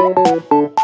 Música